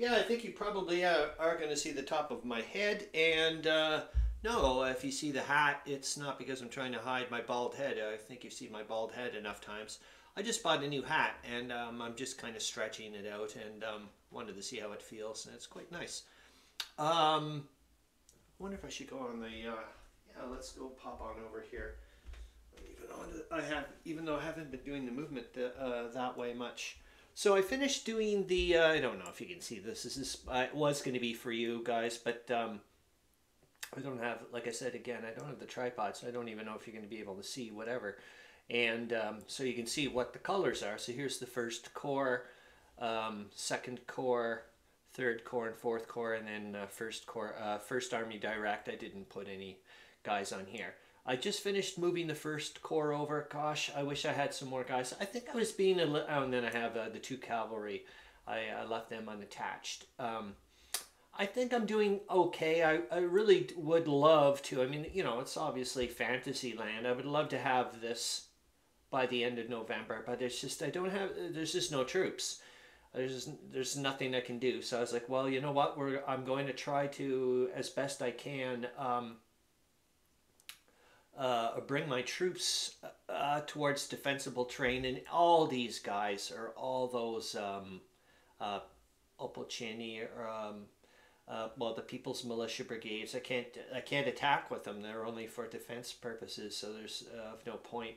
Yeah, I think you probably uh, are going to see the top of my head. And uh, no, if you see the hat, it's not because I'm trying to hide my bald head. I think you've seen my bald head enough times. I just bought a new hat and um, I'm just kind of stretching it out and um, wanted to see how it feels. And it's quite nice. Um, I wonder if I should go on the. Uh, yeah, let's go pop on over here. Even on, I have, even though I haven't been doing the movement uh, that way much. So I finished doing the. Uh, I don't know if you can see this. This is. Uh, it was going to be for you guys, but um, I don't have. Like I said again, I don't have the tripod, so I don't even know if you're going to be able to see whatever. And um, so you can see what the colors are. So here's the first corps, um, second corps, third corps, and fourth corps, and then uh, first corps, uh, first army direct. I didn't put any guys on here. I just finished moving the first corps over. Gosh, I wish I had some more guys. I think I was being a little, oh, and then I have uh, the two cavalry. I, I left them unattached. Um, I think I'm doing okay. I, I really would love to. I mean, you know, it's obviously fantasy land. I would love to have this by the end of November, but it's just, I don't have, there's just no troops. There's there's nothing I can do. So I was like, well, you know what? We're I'm going to try to as best I can um, uh, bring my troops uh, towards defensible terrain, and all these guys are all those um, uh, Opolchenie or um, uh, well, the People's Militia Brigades. I can't I can't attack with them. They're only for defense purposes, so there's uh, no point.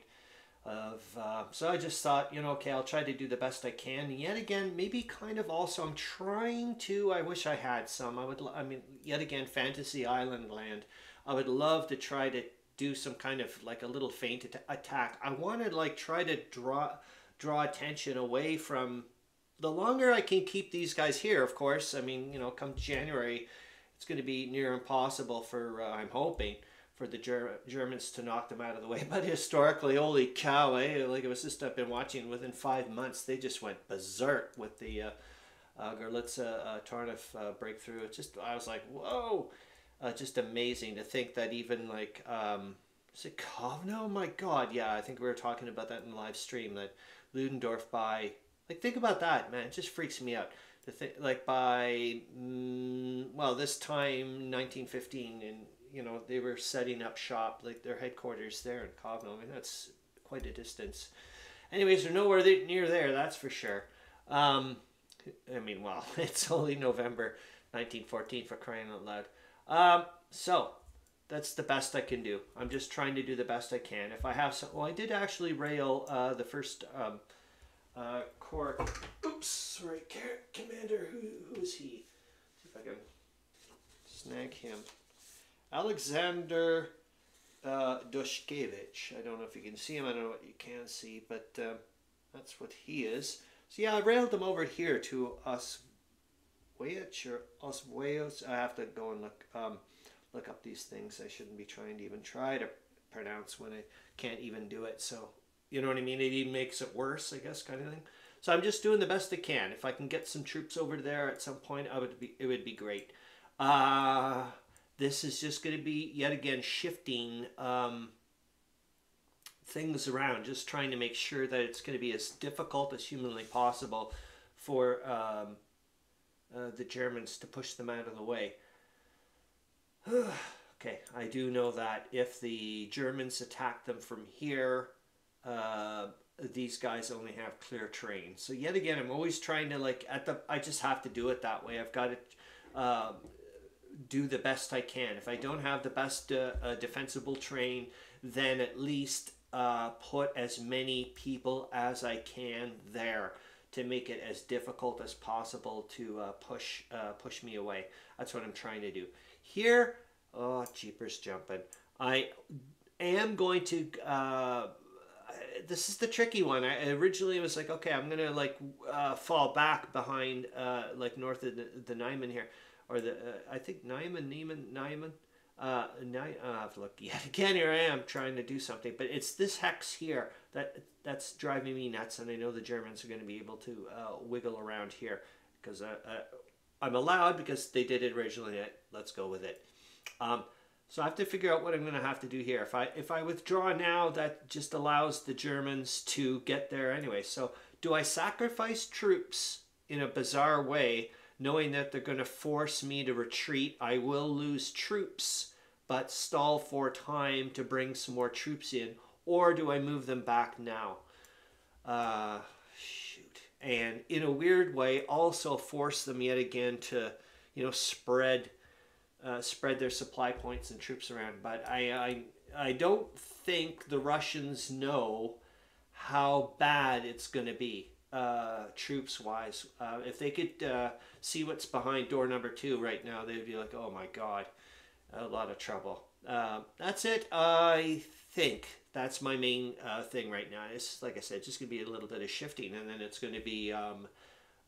Of uh, so I just thought, you know, okay, I'll try to do the best I can. And yet again, maybe kind of also, I'm trying to. I wish I had some. I would. I mean, yet again, Fantasy Island land. I would love to try to do some kind of like a little feint attack. I want to like try to draw draw attention away from the longer I can keep these guys here, of course. I mean, you know, come January, it's going to be near impossible for uh, I'm hoping for the Ger- Germans to knock them out of the way. But historically, holy cow, eh? Like it was just I've been watching within five months, they just went berserk with the uh, uh, uh, Tarnów uh, breakthrough. It just I was like, whoa uh, just amazing to think that even like um, is it Kovno? My God, yeah, I think we were talking about that in the live stream that Ludendorff by like think about that, man. It just freaks me out. The thing like by mm, well this time 1915 and you know they were setting up shop like their headquarters there in Kovno. I mean that's quite a distance. Anyways, they're nowhere near there, that's for sure. Um, I mean, well, it's only November 1914 for crying out loud. Um, so that's the best I can do. I'm just trying to do the best I can. If I have some, well, I did actually rail uh, the first um, uh, corps. Oops, sorry, commander. Who who is he? See if I can snag him. Alexander uh. I don't know if you can see him. I don't know what you can see, but uh, that's what he is. So yeah, I railed him over here to us Wayach or Oswayos. I have to go and look um, look up these things. I shouldn't be trying to even try to pronounce when I can't even do it. So you know what I mean? It even makes it worse, I guess, kind of thing. So I'm just doing the best I can. If I can get some troops over there at some point, I would be it would be great. Uh, this is just going to be yet again shifting um, things around, just trying to make sure that it's going to be as difficult as humanly possible for um, uh, the Germans to push them out of the way. okay, I do know that if the Germans attack them from here, uh, these guys only have clear terrain. So yet again, I'm always trying to like at the. I just have to do it that way. I've got to uh, do the best I can. If I don't have the best uh, uh, defensible terrain, then at least uh, put as many people as I can there to make it as difficult as possible to uh, push uh, push me away. That's what I'm trying to do. Here, oh, jeepers jumping. I am going to, uh, this is the tricky one. I originally was like, okay, I'm going to like uh, fall back behind uh, like north of the, the Niemen here. Or the, uh, I think Niemen, Niemen, Niemen. Uh, now I have to look yet again. Here I am trying to do something, but it's this hex here that that's driving me nuts, and I know the Germans are going to be able to uh, wiggle around here because uh, uh, I'm allowed because they did it originally. Let's go with it. Um, so I have to figure out what I'm going to have to do here. If I if I withdraw now, that just allows the Germans to get there anyway. So do I sacrifice troops in a bizarre way? knowing that they're going to force me to retreat. I will lose troops, but stall for time to bring some more troops in, or do I move them back now? Uh, shoot. And in a weird way, also force them yet again to, you know, spread, uh, spread their supply points and troops around. But I, I, I don't think the Russians know how bad it's going to be uh, troops wise. Uh, if they could uh, see what's behind door number two right now, they'd be like, oh my god, a lot of trouble. Uh, that's it. I think that's my main uh, thing right now. It's like I said, it's just going to be a little bit of shifting, and then it's going to be um,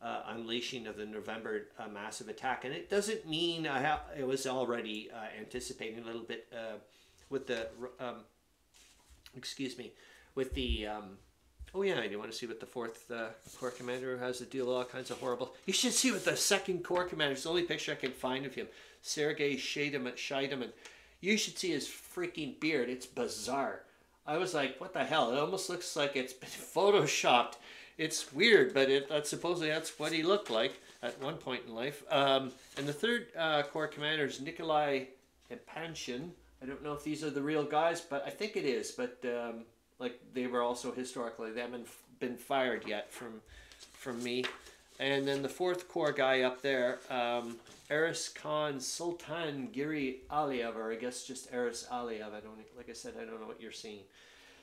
uh, unleashing of the November massive attack. And it doesn't mean I have. It was already anticipating a little bit with the. Um, excuse me, with the. Um, Oh yeah, you want to see what the fourth uh, corps commander who has to deal with all kinds of horrible. You should see what the second corps commander. It's the only picture I can find of him, Sergei Scheidemann. You should see his freaking beard. It's bizarre. I was like, what the hell? It almost looks like it's been photoshopped. It's weird, but it, that's supposedly that's what he looked like at one point in life. Um, and the third uh, corps commander is Nikolai Epanchin. I don't know if these are the real guys, but I think it is. But um, like they were also historically they haven't been fired yet from from me. And then the fourth corps guy up there, um, Aris Khan Sultan Giri Aliyev, or I guess just Eris Aliyev. I don't like I said, I don't know what you're seeing.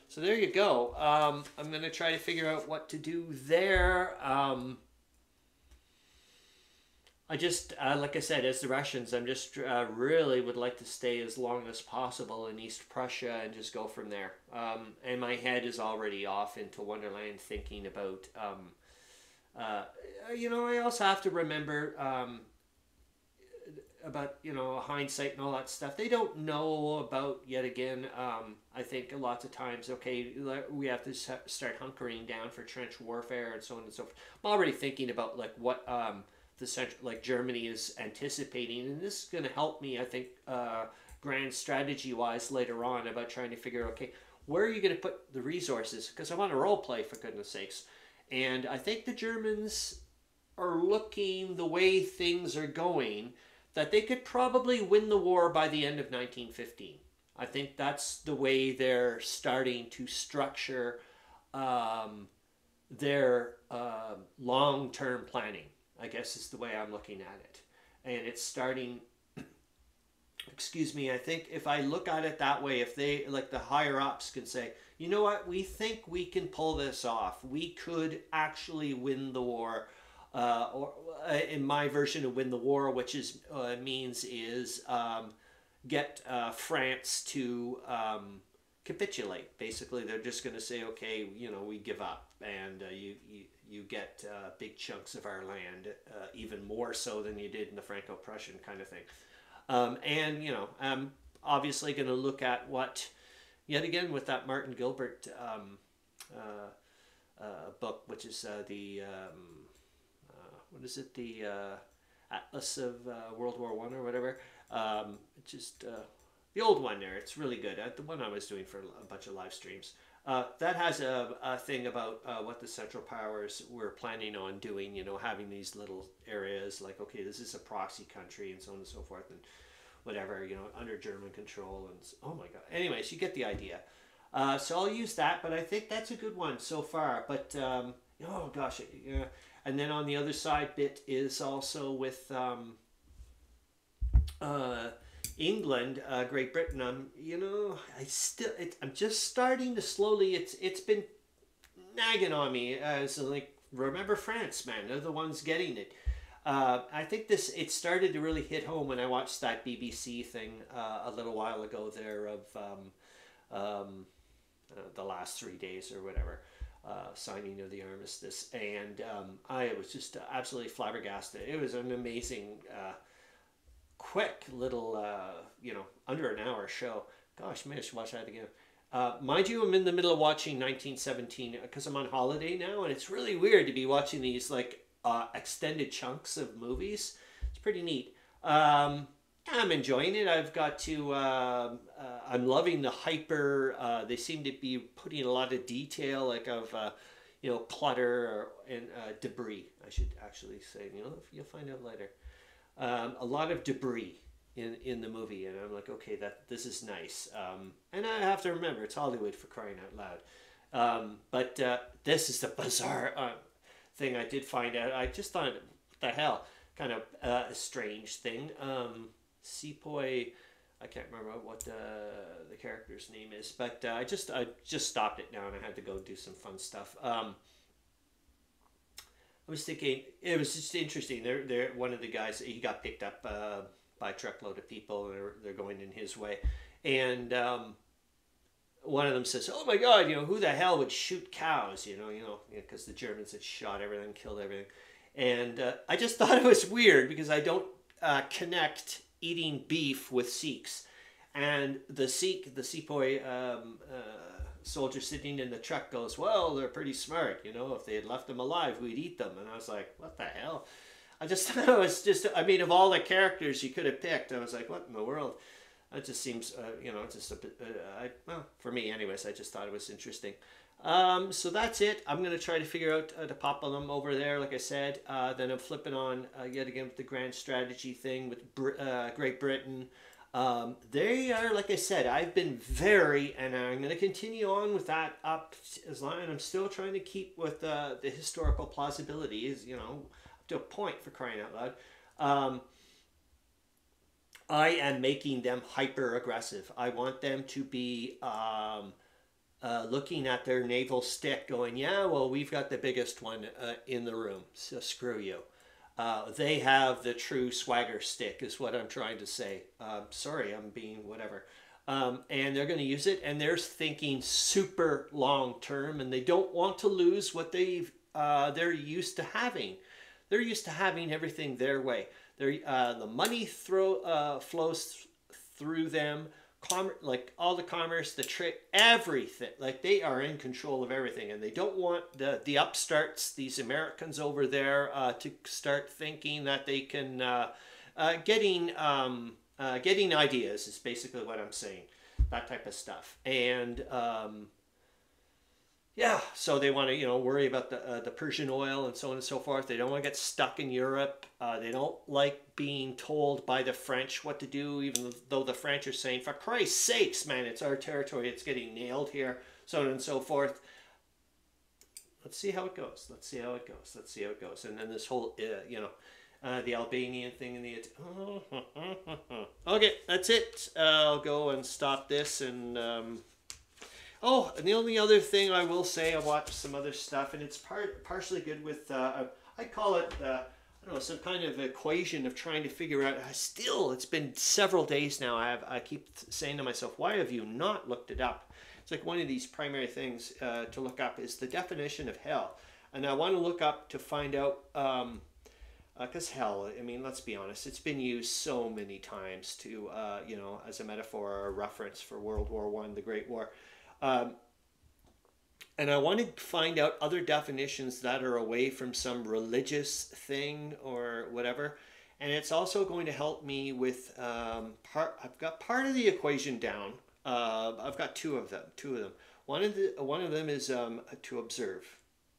So there you go. Um, I'm gonna try to figure out what to do there. Um, I just, uh, like I said, as the Russians, I'm just uh, really would like to stay as long as possible in East Prussia and just go from there. Um, and my head is already off into Wonderland thinking about, um, uh, you know, I also have to remember um, about, you know, hindsight and all that stuff. They don't know about, yet again, um, I think lots of times, okay, we have to start hunkering down for trench warfare and so on and so forth. I'm already thinking about, like, what um, the central, like Germany is anticipating, and this is going to help me, I think, uh, grand strategy wise later on about trying to figure, okay, where are you going to put the resources? Because I want to role play for goodness sakes, and I think the Germans are looking the way things are going that they could probably win the war by the end of 1915. I think that's the way they're starting to structure um, their uh, long-term planning. I guess is the way I'm looking at it. And it's starting, excuse me, I think if I look at it that way, if they, like the higher ups can say, you know what, we think we can pull this off. We could actually win the war. Uh, or uh, in my version of win the war, which is uh, means is um, get uh, France to um, capitulate. Basically, they're just going to say, okay, you know, we give up, and uh, you, you you get uh, big chunks of our land, even more so than you did in the Franco-Prussian kind of thing. Um, and you know, I'm obviously going to look at what, yet again, with that Martin Gilbert um, uh, uh book, which is uh, the um, uh, what is it, the Atlas of World War One or whatever. Um, just the old one there. It's really good. the one I was doing for a bunch of live streams. Uh, that has a, a thing about uh, what the Central Powers were planning on doing, you know, having these little areas like, okay, this is a proxy country and so on and so forth and whatever, you know, under German control and oh my god. Anyways, you get the idea. Uh, so I'll use that, but I think that's a good one so far. But um, oh gosh, yeah. And then on the other side bit is also with um, uh, England, uh, Great Britain, I'm you know I still it, I'm just starting to slowly. It's it's been nagging on me as like remember France, man. They're the ones getting it. Uh, I think this it started to really hit home when I watched that BBC thing uh, a little while ago there of um, um, uh, the last three days or whatever. Uh, signing of the armistice, and um, I was just absolutely flabbergasted. It was an amazing uh, quick little, uh, you know, under an hour show. Gosh, man, I should watch that again. Uh, mind you, I'm in the middle of watching 1917 because I'm on holiday now, and it's really weird to be watching these like uh, extended chunks of movies. It's pretty neat. Um, I'm enjoying it. I've got to. Uh, uh, I'm loving the hyper. Uh, they seem to be putting a lot of detail, like of, uh, you know, clutter or, and uh, debris. I should actually say, you know, you'll find out later. Um, a lot of debris in in the movie, and I'm like, okay, that this is nice. Um, and I have to remember, it's Hollywood for crying out loud. Um, but uh, this is the bizarre thing I did find out. I just thought, what the hell, kind of uh, a strange thing. Um, Sepoy, I can't remember what the the character's name is, but uh, I just I just stopped it now, and I had to go do some fun stuff. Um, I was thinking it was just interesting. They're, they're one of the guys. He got picked up uh, by a truckload of people, and they're, they're going in his way. And um, one of them says, "Oh my God, you know who the hell would shoot cows? You know, you know, because the Germans had shot everything, killed everything." And uh, I just thought it was weird because I don't uh, connect eating beef with Sikhs. And the Sikh, the Sepoy um, uh, soldier sitting in the truck goes, Well, they're pretty smart. You know, if they had left them alive, we'd eat them. And I was like, What the hell? I just thought it was just, I mean, of all the characters you could have picked, I was like, What in the world? It just seems, uh, you know, just a bit, uh, I, well, for me, anyways, I just thought it was interesting. Um, so that's it. I'm going to try to figure out uh, to pop them over there, like I said. Uh, then I'm flipping on uh, yet again with the grand strategy thing with Br- uh, Great Britain. Um, they are, like I said, I've been very, and I'm going to continue on with that up as long I'm still trying to keep with uh, the historical plausibility, is, you know, up to a point for crying out loud. Um, I am making them hyper aggressive. I want them to be um, uh, looking at their naval stick, going, Yeah, well, we've got the biggest one uh, in the room, so screw you. Uh, they have the true swagger stick, is what I'm trying to say. Um, sorry, I'm being whatever. Um, and they're going to use it, and they're thinking super long term, and they don't want to lose what they've uh, they're used to having. They're used to having everything their way. They're, uh, the money throw, uh, flows through them. Com- like all the commerce, the trade, everything. Like they are in control of everything, and they don't want the the upstarts, these Americans over there, uh, to start thinking that they can uh, uh, getting um, uh, getting ideas is basically what I'm saying. That type of stuff, and um, yeah, so they want to you know worry about the uh, the Persian oil and so on and so forth. They don't want to get stuck in Europe. Uh, they don't like being told by the French what to do, even though the French are saying, "For Christ's sakes, man, it's our territory. It's getting nailed here." So on and so forth. Let's see how it goes. Let's see how it goes. Let's see how it goes. And then this whole, uh, you know, uh, the Albanian thing and the. okay, that's it. I'll go and stop this and. Um, Oh, and the only other thing I will say, I watched some other stuff, and it's part partially good with. Uh, I call it. Uh, I don't know some kind of equation of trying to figure out. Still, it's been several days now. I have. I keep saying to myself, why have you not looked it up? It's like one of these primary things uh, to look up is the definition of hell, and I want to look up to find out. Um, because uh, hell, I mean, let's be honest, it's been used so many times to, uh, you know, as a metaphor or a reference for World War One, the Great War. Um, and I want to find out other definitions that are away from some religious thing or whatever. And it's also going to help me with um, part. I've got part of the equation down. Uh, I've got two of them. Two of them. One of the one of them is um, to observe,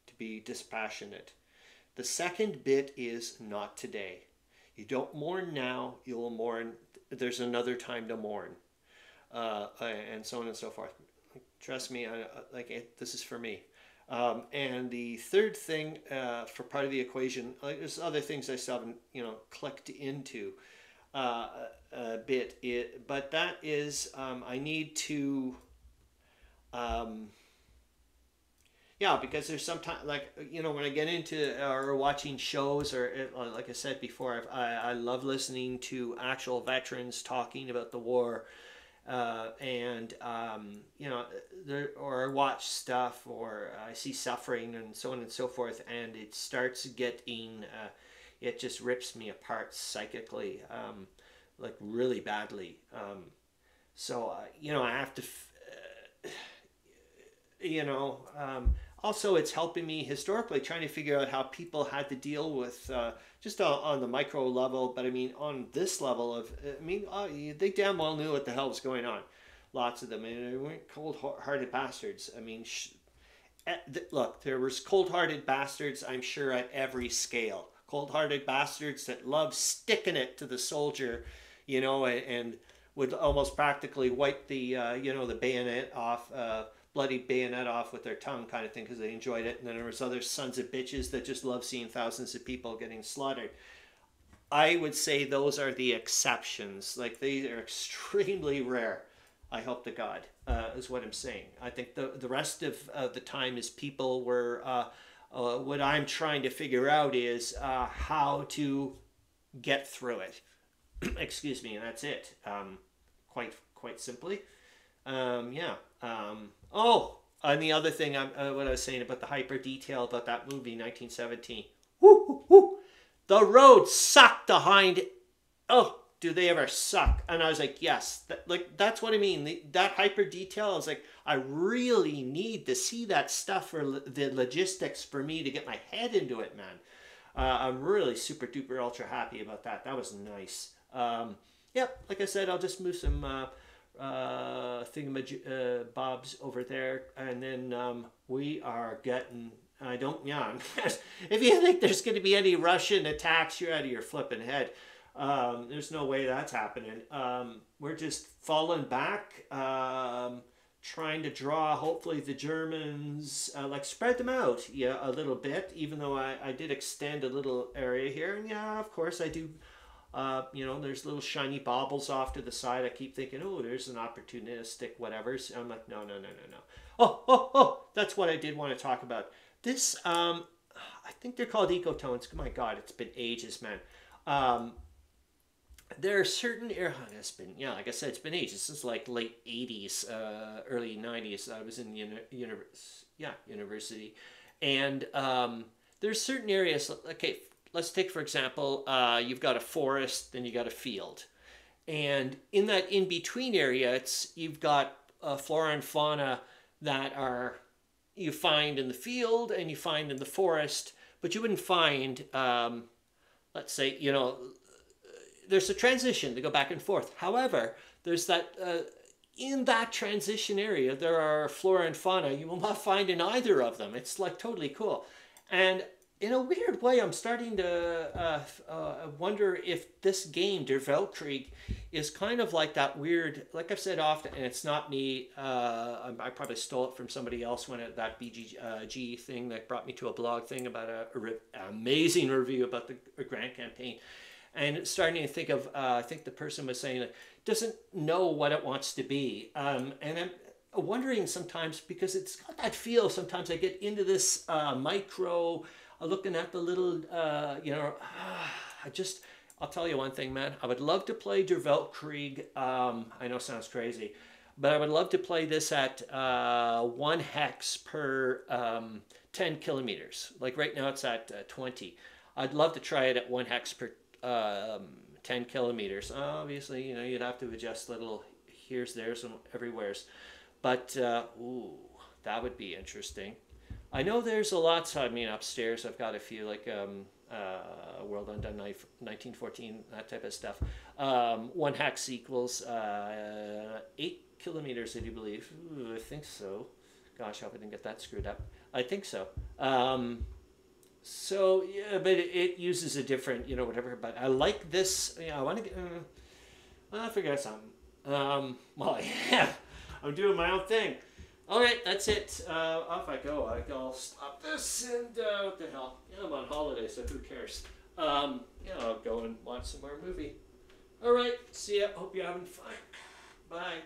to be dispassionate. The second bit is not today. You don't mourn now. You will mourn. There's another time to mourn, uh, and so on and so forth. Trust me, I, like it, this is for me. Um, and the third thing uh, for part of the equation, like there's other things I still haven't, you know, clicked into uh, a, bit. It, but that is, um, I need to, um, yeah, because there's sometimes like you know when I get into or watching shows or uh, like I said before, I've, I I love listening to actual veterans talking about the war uh, and um, you know, there, or watch stuff, or I see suffering, and so on and so forth, and it starts getting, uh, it just rips me apart psychically, um, like really badly. Um, so uh, you know, I have to, uh, you know, um, also it's helping me historically trying to figure out how people had to deal with uh, just on, on, the micro level but i mean on this level of i mean uh, they damn well knew what the hell was going on lots of them and they weren't cold-hearted bastards i mean sh- look, there was cold-hearted bastards, I'm sure, at every scale. Cold-hearted bastards that love sticking it to the soldier, you know, and, and would almost practically wipe the, uh, you know, the bayonet off, uh, bloody bayonet off with their tongue kind of thing because they enjoyed it. And then there was other sons of bitches that just love seeing thousands of people getting slaughtered. I would say those are the exceptions. Like they are extremely rare. I hope to God uh, is what I'm saying. I think the the rest of uh, the time is people were. Uh, uh, what I'm trying to figure out is uh, how to get through it. Excuse me, and that's it. Um, quite quite simply. Um, yeah. Um, oh, and the other thing, I'm, uh, what I was saying about the hyper detail about that movie, 1917. Woo, woo, woo. The road sucked behind. Oh, do they ever suck? And I was like, yes, that, like that's what I mean. The, that hyper detail. I was like, I really need to see that stuff for lo- the logistics for me to get my head into it, man. Uh, I'm really super duper ultra happy about that. That was nice. Um, yep, like I said, I'll just move some. Uh, uh, thingamaj uh, bobs over there, and then um, we are getting. I don't, yeah. if you think there's going to be any Russian attacks, you're out of your flipping head. Um, there's no way that's happening. Um, we're just falling back, um, trying to draw. Hopefully, the Germans uh, like spread them out, yeah, a little bit. Even though I, I did extend a little area here, and yeah, of course I do uh, you know, there's little shiny baubles off to the side. I keep thinking, oh, there's an opportunistic whatever. So I'm like, no, no, no, no, no. Oh, oh, oh, that's what I did want to talk about. This, um, I think they're called ecotones. My God, it's been ages, man. Um, there are certain air. It's been yeah, like I said, it's been ages. Since like late '80s, uh, early '90s. I was in uni- universe, yeah, university, and um, there's certain areas. Okay, let's take for example, uh, you've got a forest, then you got a field, and in that in between area, it's you've got flora and fauna that are you find in the field and you find in the forest, but you wouldn't find, um, let's say, you know, there's a transition to go back and forth. However, there's that. Uh, in that transition area, there are flora and fauna you will not find in either of them. It's like totally cool. And in a weird way, I'm starting to uh, uh, wonder if this game, Der Weltkrieg, is kind of like that weird, like I've said often, and it's not me, uh, I probably stole it from somebody else when it, that BGG uh, thing that brought me to a blog thing about a, re- amazing review about the Grand Campaign. And starting to think of, uh, I think the person was saying, doesn't know what it wants to be. Um, and I'm, wondering sometimes because it's got that feel sometimes i get into this uh, micro looking at the little, uh, you know, I just, I'll tell you one thing, man. I would love to play Der Weltkrieg. Um, I know sounds crazy, but I would love to play this at uh, one hex per um, 10 kilometers. Like right now it's at uh, 20. I'd love to try it at one hex per um, 10 kilometers. Obviously, you know, you'd have to adjust little here's, there's, and everywhere's. But, uh, ooh, that would be interesting. I know there's a lot. I mean, upstairs I've got a few like um, uh, World Undone 1914, that type of stuff. Um, one hex equals uh, eight kilometers, I do believe. Ooh, I think so. Gosh, I hope I didn't get that screwed up. I think so. Um, so yeah, but it, it, uses a different, you know, whatever. But I like this. Know, I want to get. Uh, I forget something. Um, well, yeah, I'm doing my own thing. All right, that's it. Uh, off I go. I'll stop this and uh, what the hell? Yeah, I'm on holiday, so who cares? Um, yeah, I'll go and watch some more movie. All right, see ya. Hope you're having fun. Bye.